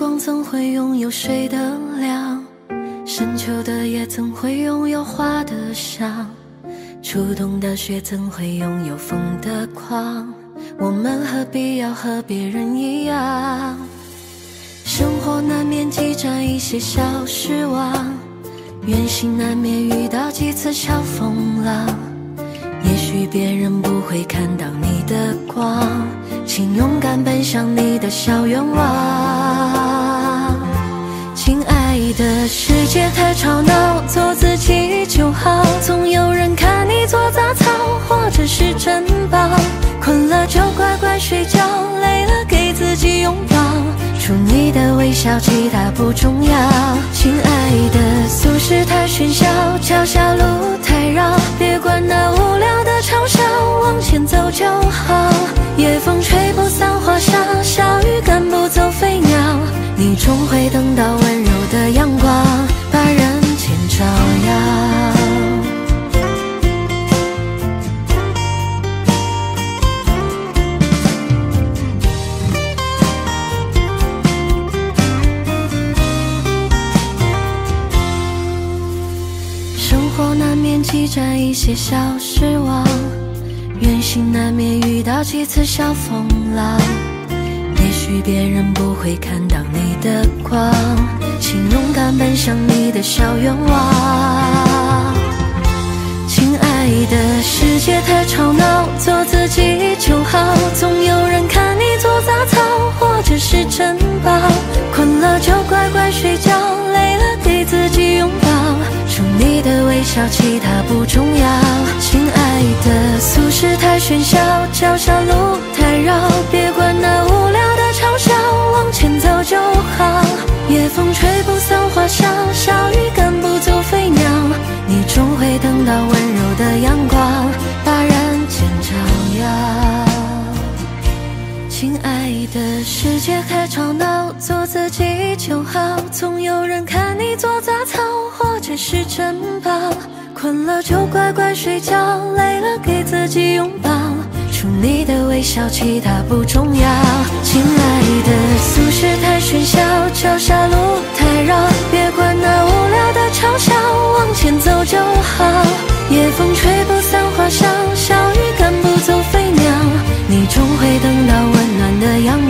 光怎会拥有水的凉？深秋的夜怎会拥有花的香？初冬的雪怎会拥有风的狂？我们何必要和别人一样？生活难免积攒一些小失望，远行难免遇到几次小风浪。也许别人不会看到你的光，请勇敢奔向你的小愿望。世界太吵闹，做自己就好。总有人看你做杂草，或者是珍宝。困了就乖乖睡觉，累了给自己拥抱。除你的微笑，其他不重要。亲爱的，俗世太喧嚣，脚下路太绕，别管那无聊的嘲笑，往前走就好。夜风吹不散花香，小雨赶不走飞鸟，你终会等到温柔的阳光，积攒一些小失望，远行难免遇到几次小风浪。也许别人不会看到你的光，请勇敢奔向你的小愿望。亲爱的，世界太吵闹，做自己就好。总有人看你做杂草，或者是珍宝。微笑，其他不重要。亲爱的，俗世太喧嚣，脚下路太绕，别管那无聊的嘲笑，往前走就好。夜风吹不散花香，小雨赶不走飞鸟，你终会等到温柔的阳光，把人间照耀。亲爱的，世界太吵闹，做自己就好。总有人看你做杂草，或者是珍宝。困了就乖乖睡觉，累了给自己拥抱。除你的微笑，其他不重要。亲爱的，俗世太喧嚣，脚下路太绕，别管那无聊的嘲笑，往前走就好。夜风吹不散花香，小雨赶不走飞鸟，你终会等到温暖的阳光。